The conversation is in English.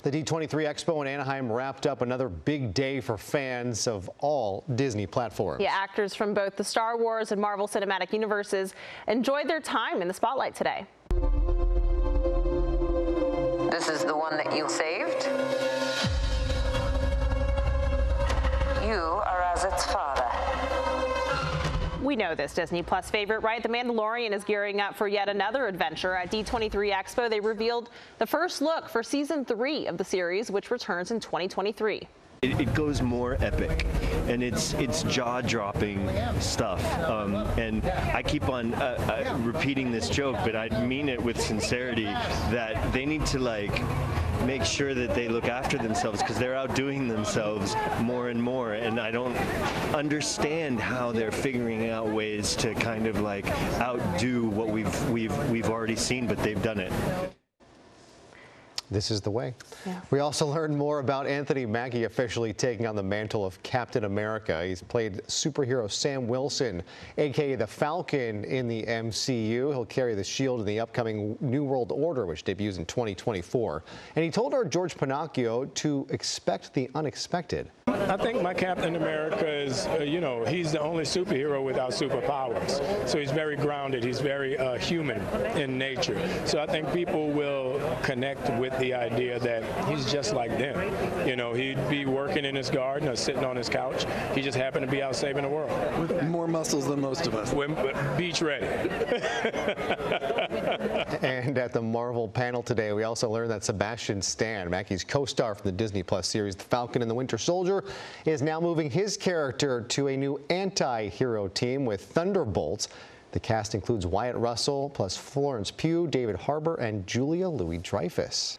The D23 Expo in Anaheim wrapped up another big day for fans of all Disney platforms. Yeah, actors from both the Star Wars and Marvel Cinematic Universes enjoyed their time in the spotlight today. This is the one that you saved. We know this Disney Plus favorite, right? The Mandalorian is gearing up for yet another adventure. At D23 Expo, they revealed the first look for season three of the series, which returns in 2023. It, it, goes more epic, and it's it's jaw-dropping stuff. Um, and I keep on uh, uh, repeating this joke, but I mean it with sincerity that they need to like make sure that they look after themselves because they're outdoing themselves more and more. And I don't understand how they're figuring out ways to kind of like outdo what we've we've we've already seen, but they've done it this is the way. Yeah. We also learned more about Anthony Mackie officially taking on the mantle of Captain America. He's played superhero Sam Wilson, aka the Falcon in the MCU. He'll carry the shield in the upcoming New World Order, which debuts in 2024. And he told our George Pennacchio to expect the unexpected. I think my Captain America is, uh, you know, he's the only superhero without superpowers. So he's very grounded. He's very uh, human in nature. So I think people will connect with the idea that he's just like them. You know, he'd be working in his garden or sitting on his couch. He just happened to be out saving the world. With more muscles than most of us. We're beach ready. and at the Marvel panel today, we also learned that Sebastian Stan, Mackie's co-star from the Disney Plus series The Falcon and the Winter Soldier, is now moving his character to a new anti-hero team with Thunderbolts. The cast includes Wyatt Russell, plus Florence Pugh, David Harbour, and Julia Louis-Dreyfus.